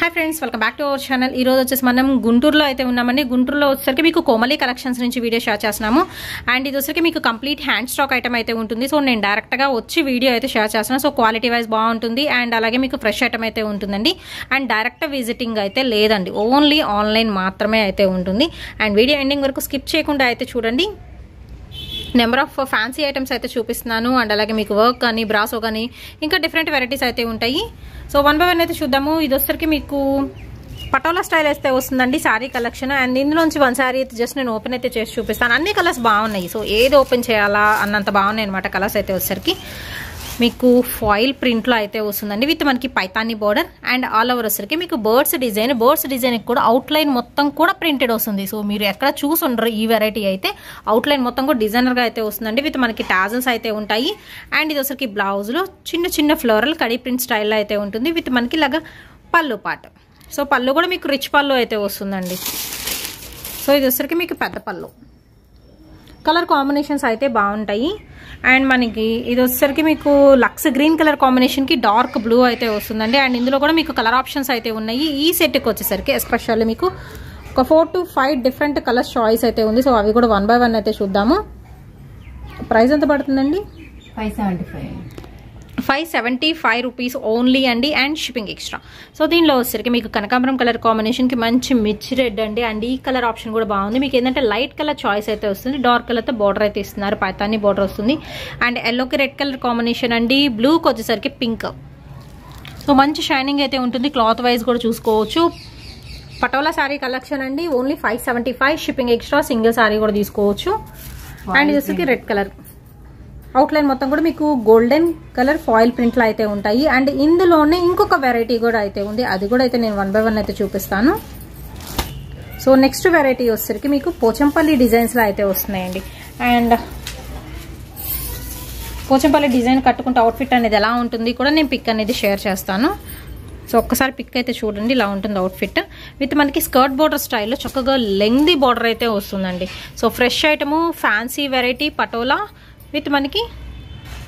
Hi friends welcome back to our channel ఈ రోజు వచ్చేసి మనం గుంటూరులో అయితే ఉన్నామండి. గుంటూరులో వచ్చేసరికి మీకు కోమలి కలెక్షన్స్ నుంచి వీడియో షేర్ చేస్తున్నాము. అండ్ ఇది వచ్చేసరికి మీకు కంప్లీట్ హ్యాండ్ స్టాక్ ఐటమ్ అయితే ఉంటుంది. సో నేను డైరెక్ట్గా వచ్చి వీడియో అయితే షేర్ చేస్తున్నాను సో క్వాలిటీ వైజ్ బాగుంటుంది. అండ్ అలాగే మీకు ఫ్రెష్ ఐటమ్ అయితే ఉంటుందండి. అండ్ డైరెక్ట్ విజిటింగ్ అయితే లేదండి. ఓన్లీ ఆన్లైన్ మాత్రమే అయితే ఉంటుంది. అండ్ వీడియో ఎండింగ్ వరకు స్కిప్ చేయకుండా అయితే చూడండి. నెంబర్ ఆఫ్ ఫ్యాన్సీ ఐటమ్స్ అయితే చూపిస్తున్నాను. అండ్ అలాగే మీకు వర్క్ కానీ బ్రాసో కానీ ఇంకా డిఫరెంట్ వెరైటీస్ అయితే ఉంటాయి. సో వన్ బై వన్ అయితే చూద్దాము. ఇది వచ్చరికి మీకు పటోలా స్టైల్ అయితే వస్తుందండి శారీ కలెక్షన్ అండ్ ఇందులోంచి వన్ శారీ అయితే జస్ట్ నేను ఓపెన్ అయితే చేసి చూపిస్తాను. అన్ని కలర్స్ బాగున్నాయి. సో ఏది ఓపెన్ చేయాలా అన్నంత బాగున్నాయి అనమాట కలర్స్ అయితే వచ్చేసరికి. మీకు ఫాయిల్ ప్రింట్లో అయితే వస్తుందండి. విత్ మనకి Paithani border and all over వచ్చరికి మీకు బర్డ్స్ డిజైన్ బర్డ్స్ డిజైన్ కూడా అవుట్లైన్ మొత్తం కూడా ప్రింటెడ్ వస్తుంది. సో మీరు ఎక్కడ చూసి ఉండరు ఈ వెరైటీ అయితే. అవుట్లైన్ మొత్తం కూడా డిజైనర్గా అయితే వస్తుందండి. విత్ మనకి టాజల్స్ అయితే ఉంటాయి. అండ్ ఇది వచ్చరికి బ్లౌజ్లో చిన్న చిన్న ఫ్లోరల్ కడీ ప్రింట్ స్టైల్లో అయితే ఉంటుంది. విత్ మనకి ఇలాగ పళ్ళు పాట సో పళ్ళు కూడా మీకు రిచ్ పళ్ళు అయితే వస్తుందండి. సో ఇది వచ్చరికి మీకు పెద్ద పళ్ళు. కలర్ కాంబినేషన్స్ అయితే బాగుంటాయి. అండ్ మనకి ఇది వచ్చేసరికి మీకు లక్స్ గ్రీన్ కలర్ కాంబినేషన్కి డార్క్ బ్లూ అయితే వస్తుందండి. అండ్ ఇందులో కూడా మీకు కలర్ ఆప్షన్స్ అయితే ఉన్నాయి. ఈ సెట్కి వచ్చేసరికి ఎస్పెషల్లీ మీకు ఒక four to five different colours choice అయితే ఉంది. సో అవి కూడా వన్ బై వన్ అయితే చూద్దాము. ప్రైస్ ఎంత పడుతుందండి? Five seventy five five seventy five rupees only అండి అండ్ షిప్పింగ్ ఎక్స్ట్రా. సో దీనిలో వచ్చేసరికి మీకు కనకాంబరం కలర్ కాంబినేషన్కి మంచి మిర్చి రెడ్ అండి. అండ్ ఈ కలర్ ఆప్షన్ కూడా బాగుంది. మీకు ఏంటంటే లైట్ కలర్ చాయిస్ అయితే వస్తుంది. డార్క్ కలర్తో బార్డర్ అయితే ఇస్తున్నారు. పైతాని బార్డర్ వస్తుంది. అండ్ ఎల్లోకి రెడ్ కలర్ కాంబినేషన్ అండి. బ్లూకి వచ్చేసరికి పింక్ సో మంచి షైనింగ్ అయితే ఉంటుంది. క్లాత్ వైజ్ కూడా చూసుకోవచ్చు. పటోలా శారీ కలెక్షన్ అండి. Only five seventy five shipping extra single sari కూడా తీసుకోవచ్చు. అండ్ ఇది వచ్చేసరికి రెడ్ కలర్ అవుట్లైన్ మొత్తం కూడా మీకు గోల్డెన్ కలర్ ఫాయిల్ ప్రింట్లు అయితే ఉంటాయి. అండ్ ఇందులోనే ఇంకొక వెరైటీ కూడా అయితే ఉంది. అది కూడా అయితే నేను వన్ బై వన్ అయితే చూపిస్తాను. సో నెక్స్ట్ వెరైటీ వచ్చేసరికి మీకు పోచంపల్లి డిజైన్స్లో అయితే వస్తున్నాయండి. అండ్ పోచంపల్లి డిజైన్ కట్టుకుంటే అవుట్ఫిట్ అనేది ఎలా ఉంటుంది కూడా నేను పిక్ అనేది షేర్ చేస్తాను. సో ఒక్కసారి పిక్ అయితే చూడండి ఇలా ఉంటుంది అవుట్ఫిట్ విత్ మనకి స్కర్ట్ బోర్డర్ స్టైల్లో చక్కగా లెంగ్దీ బార్డర్ అయితే వస్తుందండి. So fresh item fancy variety Patola with మనకి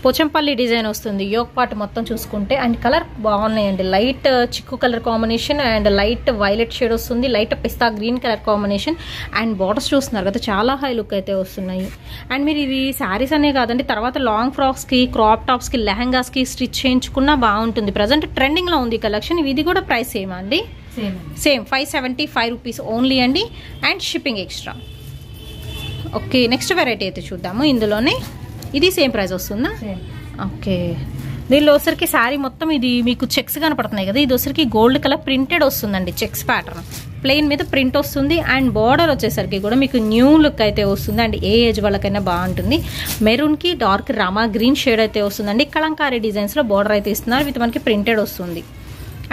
పోచంపల్లి డిజైన్ వస్తుంది. యోగ్ పార్ట్ మొత్తం చూసుకుంటే. అండ్ కలర్ బాగున్నాయండి. లైట్ చిక్కు colour combination and light violet shade వస్తుంది. Light pista green colour combination. And borders చూస్తున్నారు కదా చాలా హై లుక్ అయితే వస్తున్నాయి. అండ్ మీరు ఇవి శారీస్ అనే కాదండి తర్వాత లాంగ్ ఫ్రాక్స్కి క్రాప్ టాప్స్కి లెహంగాస్కి స్టిచ్ చేయించుకున్నా బాగుంటుంది. ప్రజెంట్ ట్రెండింగ్లో ఉంది కలెక్షన్. ఇది కూడా ప్రైస్ సేమ్ అండి. Same same five seventy five rupees only అండి. And shipping extra okay next variety అయితే చూద్దాము. ఇందులోనే ఇది సేమ్ ప్రైస్ వస్తుందా? ఓకే దీనిలో వచ్చరికి శారీ మొత్తం ఇది మీకు చెక్స్ కనపడుతున్నాయి కదా ఇది వచ్చరికి గోల్డ్ కలర్ ప్రింటెడ్ వస్తుందండి చెక్స్ ప్యాటర్న్ ప్లెయిన్ మీద ప్రింట్ వస్తుంది అండ్ బార్డర్ వచ్చేసరికి కూడా మీకు న్యూ లుక్ అయితే వస్తుంది అండ్ ఏ ఏజ్ వాళ్ళకైనా బాగుంటుంది. మెరూన్కి డార్క్ రామా గ్రీన్ షేడ్ అయితే వస్తుందండి. కలంకారీ డిజైన్స్లో బార్డర్ అయితే ఇస్తున్నారు. విత్ మనకి ప్రింటెడ్ వస్తుంది.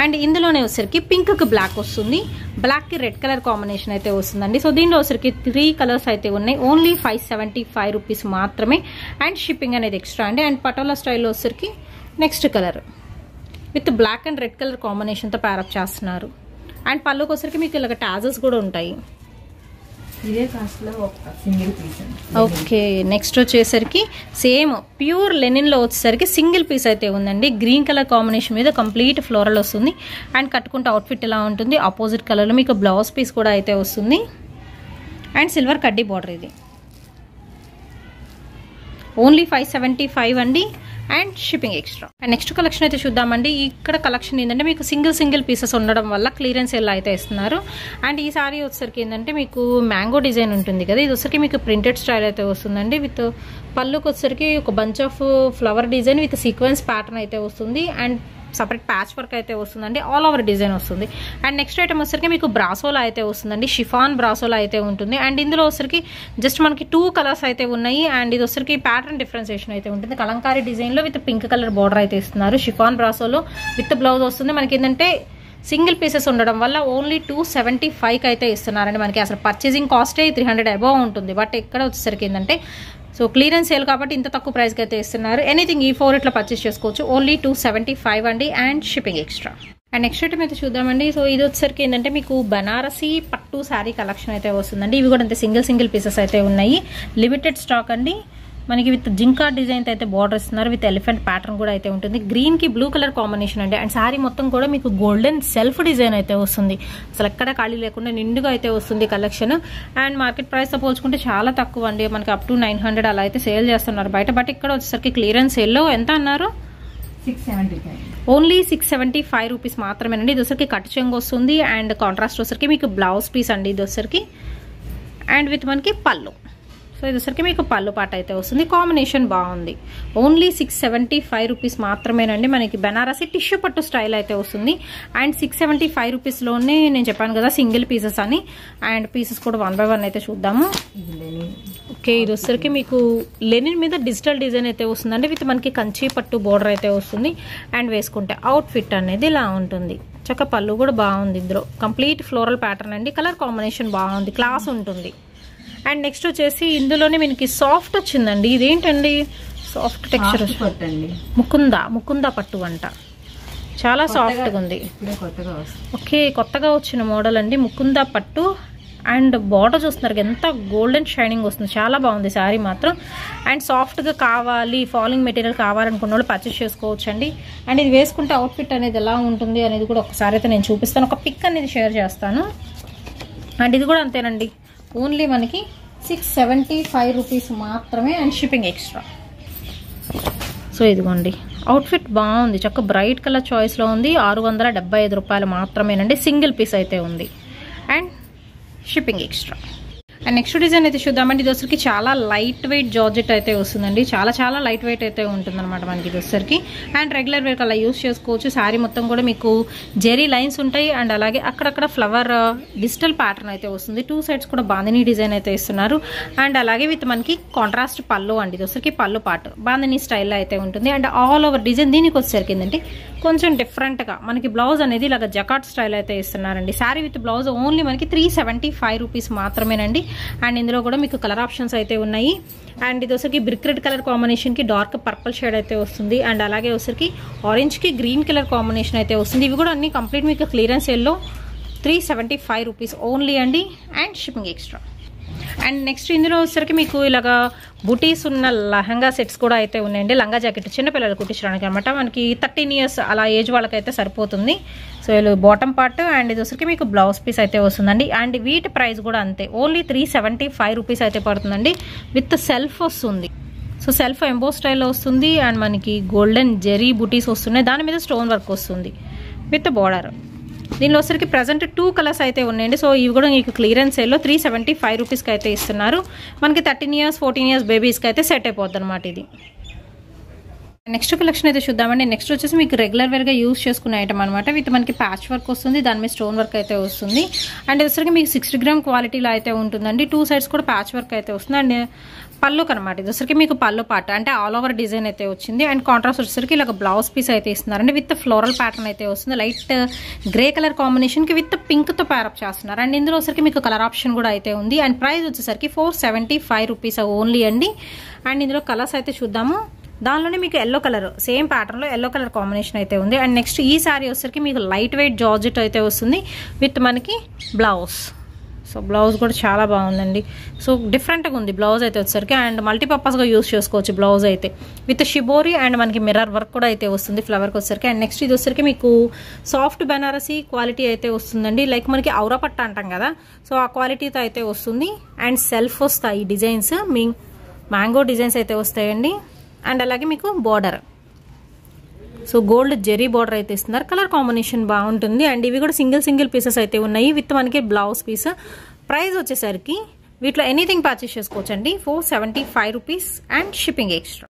అండ్ ఇందులోనే వచ్చరికి పింక్కి బ్లాక్ వస్తుంది. బ్లాక్కి రెడ్ కలర్ కాంబినేషన్ అయితే వస్తుందండి. సో దీనిలో వచ్చరికి త్రీ కలర్స్ అయితే ఉన్నాయి. Only five seventy five rupees మాత్రమే. అండ్ షిప్పింగ్ అనేది ఎక్స్ట్రా అండి. అండ్ పటోలా స్టైల్లో వచ్చరికి next colour with black and red colour కాంబినేషన్తో ప్యారప్ చేస్తున్నారు. అండ్ పళ్ళుకి వచ్చరికి మీకు ఇలాగ టాజల్స్ కూడా ఉంటాయి. ఇదే ఒక సింగిల్ పీస్ ఓకే నెక్స్ట్ వచ్చేసరికి సేమ్ ప్యూర్ లెనిన్లో వచ్చేసరికి సింగిల్ పీస్ అయితే ఉందండి. గ్రీన్ కలర్ కాంబినేషన్ మీద కంప్లీట్ ఫ్లోరల్ వస్తుంది. అండ్ కట్టుకుంటే అవుట్ఫిట్ ఎలా ఉంటుంది? ఆపోజిట్ కలర్లో మీకు బ్లౌజ్ పీస్ కూడా అయితే వస్తుంది. అండ్ సిల్వర్ కడ్డీ బార్డర్ ఇది. ఓన్లీ ఫైవ్ సెవెంటీ ఫైవ్ అండి. And shipping extra. And next collection అయితే చూద్దామండి. ఇక్కడ కలెక్షన్ ఏంటంటే మీకు సింగిల్ సింగిల్ పీసెస్ ఉండడం వల్ల క్లియరెన్స్ ఎలా అయితే ఇస్తున్నారు. అండ్ ఈ సారీ వచ్చేసరికి ఏంటంటే మీకు మ్యాంగో డిజైన్ ఉంటుంది కదా ఇది వచ్చరికి మీకు ప్రింటెడ్ స్టైల్ అయితే వస్తుందండి. విత్ పళ్ళుకి వచ్చరికి ఒక bunch of flower design with sequence pattern అయితే వస్తుంది. అండ్ సపరేట్ ప్యాచ్ వర్క్ అయితే వస్తుందండి. ఆల్ ఓవర్ డిజైన్ వస్తుంది. అండ్ నెక్స్ట్ ఐటమ్ వచ్చరికి మీకు బ్రాసోలా అయితే వస్తుందండి. షిఫాన్ బ్రాసోలా అయితే ఉంటుంది. అండ్ ఇందులో వచ్చరికి జస్ట్ మనకి టూ కలర్స్ అయితే ఉన్నాయి. అండ్ ఇది వచ్చరికి ప్యాటర్న్ డిఫరెన్సియేషన్ అయితే ఉంటుంది. కలంకారీ డిజైన్లో విత్ పింక్ కలర్ బార్డర్ అయితే ఇస్తున్నారు. షిఫాన్ బ్రాసోలో విత్ బ్లౌజ్ వస్తుంది. మనకి ఏంటంటే సింగిల్ పీసెస్ ఉండడం వల్ల ఓన్లీ టూ సెవెంటీ ఫైవ్కి అయితే ఇస్తున్నారండి మనకి. అసలు పర్చేసింగ్ కాస్టే త్రీ హండ్రెడ్ అబోవ్ ఉంటుంది. బట్ ఇక్కడ వచ్చేసరికి ఏంటంటే సో క్లియరెన్స్ సేల్ కాబట్టి ఇంత తక్కువ ప్రైస్కి అయితే ఇస్తున్నారు. ఎనీథింగ్ ఈ ఫోర్ ఇట్లా పర్చేస్ చేసుకోవచ్చు. ఓన్లీ టూ సెవెంటీ ఫైవ్ అండి and shipping extra and next item అయితే చూద్దామండి. సో ఇది వచ్చేసరికి ఏంటంటే మీకు బనారసి పట్టు శారీ కలెక్షన్ అయితే వస్తుందండి. ఇవి కూడా అంతే సింగిల్ సింగిల్ పీసెస్ అయితే ఉన్నాయి. లిమిటెడ్ స్టాక్ అండి. మనకి విత్ జింకా డిజైన్ అయితే బార్డర్ ఇస్తున్నారు. విత్ ఎలిఫెంట్ ప్యాటర్న్ కూడా అయితే ఉంటుంది. గ్రీన్కి బ్లూ కలర్ కాంబినేషన్ అండి. అండ్ శారీ మొత్తం కూడా మీకు గోల్డెన్ సెల్ఫ్ డిజైన్ అయితే వస్తుంది. అసలు ఎక్కడ ఖాళీ లేకుండా నిండుగా అయితే వస్తుంది కలెక్షన్ అండ్ మార్కెట్ ప్రైస్తో పోల్చుకుంటే చాలా తక్కువ అండి. మనకి అప్ టు నైన్ హండ్రెడ్ అలా అయితే సేల్ చేస్తున్నారు బయట. బట్ ఇక్కడ వచ్చేసరికి క్లియరెన్స్ సేల్లో ఎంత అన్నారు? Only six seventy five rupees మాత్రమేనండి. ఇది వచ్చరికి కట్ చెంగు వస్తుంది. అండ్ కాంట్రాస్ట్ వచ్చరికి మీకు బ్లౌజ్ పీస్ అండి. ఇది వచ్చరికి అండ్ విత్ మనకి పళ్ళు. సో ఇది మీకు పళ్ళు పాట అయితే వస్తుంది. కాంబినేషన్ బాగుంది. Only six seventy five rupees మాత్రమేనండి. మనకి బెనారసి టిష్యూ పట్టు స్టైల్ అయితే వస్తుంది. అండ్ సిక్స్ సెవెంటీ ఫైవ్ రూపీస్లోనే నేను చెప్పాను కదా సింగిల్ పీసెస్ అని. అండ్ పీసెస్ కూడా వన్ బై వన్ అయితే చూద్దాము. ఓకే ఇది వచ్చరికి మీకు లెనిన్ మీద డిజిటల్ డిజైన్ అయితే వస్తుందండి. విత్ మనకి కంచి పట్టు బోర్డర్ అయితే వస్తుంది. అండ్ వేసుకుంటే అవుట్ ఫిట్ అనేది ఇలా ఉంటుంది. చక్క పళ్ళు కూడా బాగుంది ఇందులో. కంప్లీట్ ఫ్లోరల్ ప్యాటర్న్ అండి. కలర్ కాంబినేషన్ బాగుంది. క్లాస్ ఉంటుంది. అండ్ నెక్స్ట్ వచ్చేసి ఇందులోనే మనకి సాఫ్ట్ వచ్చిందండి. ఇదేంటండి? సాఫ్ట్ టెక్స్చర్ కొట్టండి ముకుంద ముకుంద పట్టు అంట చాలా సాఫ్ట్గా ఉంది. ఓకే కొత్తగా వచ్చిన మోడల్ అండి. ముకుంద పట్టు అండ్ బార్డర్ చూస్తున్నారు ఎంత గోల్డెన్ షైనింగ్ వస్తుంది. చాలా బాగుంది శారీ మాత్రం. అండ్ సాఫ్ట్గా కావాలి ఫాలింగ్ మెటీరియల్ కావాలనుకున్న వాళ్ళు పర్చేస్ చేసుకోవచ్చు అండి అండ్ ఇది వేసుకుంటే అవుట్ఫిట్ అనేది ఎలా ఉంటుంది అనేది కూడా ఒకసారి అయితే నేను చూపిస్తాను. ఒక పిక్ అనేది షేర్ చేస్తాను. అండ్ ఇది కూడా అంతేనండి. ఓన్లీ మనకి సిక్స్ సెవెంటీ ఫైవ్ రూపీస్ మాత్రమే అండ్ షిప్పింగ్ ఎక్స్ట్రా. సో ఇదిగోండి. అవుట్ఫిట్ బాగుంది. చక్క బ్రైట్ కలర్ చాయిస్లో ఉంది. ఆరు వందల డెబ్బై ఐదు రూపాయలు మాత్రమేనండి. సింగిల్ పీస్ అయితే ఉంది. And shipping extra. And next design అయితే చూద్దామండి. ఇది వచ్చరికి చాలా లైట్ వెయిట్ జార్జెట్ అయితే వస్తుందండి. చాలా చాలా లైట్ వెయిట్ అయితే ఉంటుందన్నమాట మనకి ఇది వచ్చరికి అండ్ రెగ్యులర్ వేర్ అలా యూస్ చేసుకోవచ్చు. శారీ మొత్తం కూడా మీకు జెరీ లైన్స్ ఉంటాయి. అండ్ అలాగే అక్కడక్కడ ఫ్లవర్ uh, డిజిటల్ ప్యాటర్న్ అయితే వస్తుంది. టూ సైడ్స్ కూడా బాందినీ డిజైన్ అయితే ఇస్తున్నారు. అండ్ అలాగే విత్ మనకి కాంట్రాస్ట్ పళ్ళు అండి. ఇది వచ్చరికి పళ్ళు పాటు. బాందినీ స్టైల్లో అయితే ఉంటుంది. అండ్ ఆల్ ఓవర్ డిజైన్ దీనికి వచ్చేసరికి ఏంటంటే కొంచెం డిఫరెంట్గా మనకి బ్లౌజ్ అనేది ఇలాగ జకాట్ స్టైల్ అయితే ఇస్తున్నారండి. శారీ విత్ బ్లౌజ్ ఓన్లీ మనకి త్రీ సెవెంటీ ఫైవ్ రూపీస్ మాత్రమేనండి. అండ్ ఇందులో కూడా మీకు కలర్ ఆప్షన్స్ అయితే ఉన్నాయి. అండ్ ఇది వచ్చరికి బ్రిక్ రెడ్ కలర్ కాంబినేషన్కి డార్క్ పర్పుల్ షేడ్ అయితే వస్తుంది. అండ్ అలాగే వచ్చరికి ఆరెంజ్కి గ్రీన్ కలర్ కాంబినేషన్ అయితే వస్తుంది. ఇవి కూడా అన్ని కంప్లీట్ మీకు క్లియరెన్స్ సేల్లో three seventy five rupees only అండి. And shipping extra and next ఇందులో వచ్చేసరికి మీకు ఇలాగా బుటీస్ ఉన్న లహంగా సెట్స్ కూడా అయితే ఉన్నాయండి. లంగా జాకెట్ చిన్నపిల్లలు కుట్టించడానికి అనమాట మనకి థర్టీన్ ఇయర్స్ అలా ఏజ్ వాళ్ళకైతే సరిపోతుంది. సో వీళ్ళు బాటమ్ పార్ట్ అండ్ ఇది వచ్చరికి మీకు బ్లౌజ్ పీస్ అయితే వస్తుందండి. అండ్ వీటి ప్రైస్ కూడా అంతే. Only three seventy five rupees అయితే పడుతుందండి. విత్ సెల్ఫ్ వస్తుంది. సో సెల్ఫ్ ఎంబో స్టైల్లో వస్తుంది. అండ్ మనకి గోల్డెన్ జెరీ బుటీస్ వస్తున్నాయి. దాని మీద స్టోన్ వర్క్ వస్తుంది. విత్ బార్డర్ దీనిలో వచ్చరికి ప్రజెంట్ టూ కలర్స్ అయితే ఉన్నాయండి. సో ఇవి కూడా మీకు క్లియరెన్స్ సేల్లో త్రీ సెవెంటీ ఫైవ్ రూపీస్కి అయితే ఇస్తున్నారు. మనకి థర్టీన్ ఇయర్స్ ఫోర్టీన్ ఇయర్స్ బేబీస్కి అయితే సెట్ అయిపోద్ది అనమాట ఇది. నెక్స్ట్ కలెక్షన్ అయితే చూద్దామండి. నెక్స్ట్ వచ్చేసి మీకు రెగ్యులర్ వేర్గా యూస్ చేసుకునే ఐటమ్ అనమాట విత్ మనకి ప్యాచ్ వర్క్ వస్తుంది దాని మీద స్టోన్ వర్క్ అయితే వస్తుంది. అండ్ వచ్చరికి మీకు సిక్స్టీ గ్రామ్ క్వాలిటీలో అయితే ఉంటుందండి. టూ సైడ్స్ కూడా ప్యాచ్ వర్క్ అయితే వస్తుంది. అండ్ పళ్ళుకి అనమాట ఇది వచ్చరికి మీకు పళ్ళు పాట అంటే ఆల్ ఓవర్ డిజైన్ అయితే వచ్చింది. అండ్ కాంట్రాస్ట్ వచ్చేసరికి ఇలా బ్లౌజ్ పీస్ అయితే ఇస్తున్నారండి. విత్ ఫ్లోరల్ ప్యాటర్న్ అయితే వస్తుంది. లైట్ గ్రే కలర్ కాంబినేషన్కి విత్ పింక్తో ప్యారప్ చేస్తున్నారు. అండ్ ఇందులో వచ్చరికి మీకు కలర్ ఆప్షన్ కూడా అయితే ఉంది. అండ్ ప్రైస్ వచ్చేసరికి four seventy five rupees only అండి. అండ్ ఇందులో కలర్స్ అయితే చూద్దాము. దానిలోనే మీకు ఎల్లో కలర్ సేమ్ ప్యాటర్న్లో ఎల్లో కలర్ కాంబినేషన్ అయితే ఉంది. అండ్ నెక్స్ట్ ఈ శారీ వచ్చేసరికి మీకు లైట్ వెయిట్ జార్జెట్ అయితే వస్తుంది విత్ మనకి బ్లౌజ్ సో బ్లౌజ్ కూడా చాలా బాగుందండి. సో డిఫరెంట్గా ఉంది బ్లౌజ్ అయితే వచ్చేసరికి. అండ్ మల్టీపర్పస్గా యూస్ చేసుకోవచ్చు బ్లౌజ్ అయితే. విత్ షిబోరి అండ్ మనకి మిర్రర్ వర్క్ కూడా అయితే వస్తుంది ఫ్లవర్కి వచ్చేసరికి. అండ్ నెక్స్ట్ ఇది వచ్చేసరికి మీకు సాఫ్ట్ బెనారసీ క్వాలిటీ అయితే వస్తుందండి. లైక్ మనకి ఔరపట్ట అంటాం కదా. సో ఆ క్వాలిటీతో అయితే వస్తుంది. అండ్ సెల్ఫ్ వస్తాయి డిజైన్స్ మీ మ్యాంగో డిజైన్స్ అయితే వస్తాయండి. అండ్ అలాగే మీకు border so gold zari border అయితే ఇస్తున్నారు. కలర్ కాంబినేషన్ బాగుంటుంది. అండ్ ఇవి కూడా సింగిల్ సింగిల్ పీసెస్ అయితే ఉన్నాయి. విత్ మనకి బ్లౌజ్ పీస్ ప్రైస్ వచ్చేసరికి వీటిలో ఎనీథింగ్ పర్చేస్ చేసుకోవచ్చండి. Four seventy five rupees and shipping extra